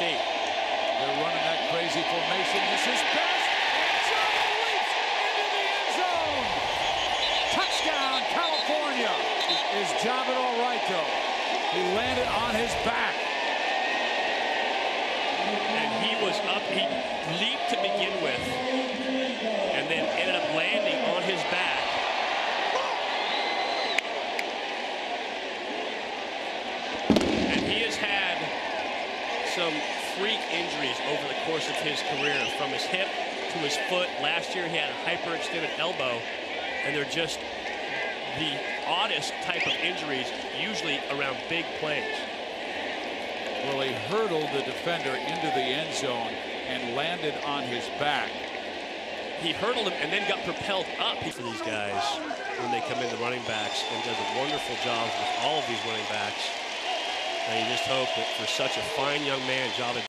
State. They're running that crazy formation. This is best. Touchdown, California. Is Jahvid all right, though. He landed on his back. And he was up, he leaped to begin with, and then ended up landing on his back. And he has had some freak injuries over the course of his career, from his hip to his foot. Last year he had a hyperextended elbow, and they're just the oddest type of injuries, usually around big plays. Well, he hurdled the defender into the end zone and landed on his back. He hurdled him and then got propelled up for these guys when they come in, the running backs, and does a wonderful job with all of these running backs. And you just hope that for such a fine young man, Java